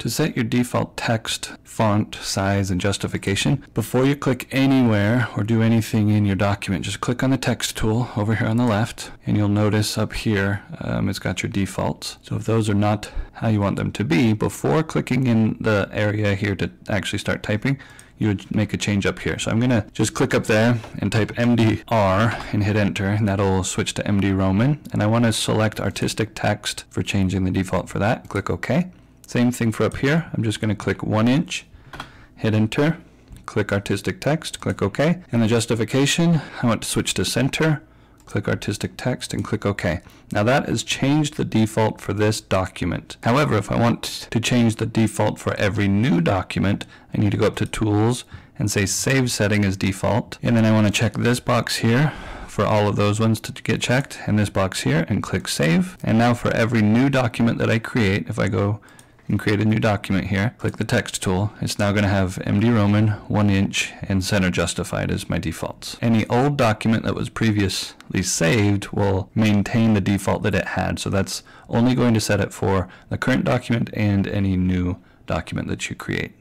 To set your default text, font, size, and justification, before you click anywhere or do anything in your document, just click on the text tool over here on the left, and you'll notice up here um, it's got your defaults. So if those are not how you want them to be, before clicking in the area here to actually start typing, you would make a change up here. So I'm going to just click up there and type MDR and hit enter, and that'll switch to MD Roman. And I want to select artistic text for changing the default for that. Click OK. Same thing for up here. I'm just going to click one inch, hit enter, click artistic text, click OK. And the justification, I want to switch to center, click artistic text and click OK. Now that has changed the default for this document. However, if I want to change the default for every new document, I need to go up to tools and say save setting as default. And then I want to check this box here for all of those ones to get checked and this box here and click save. And now for every new document that I create, if I go and create a new document here. Click the text tool. It's now going to have MD Roman, 1 inch, and center justified as my defaults. Any old document that was previously saved will maintain the default that it had. So that's only going to set it for the current document and any new document that you create.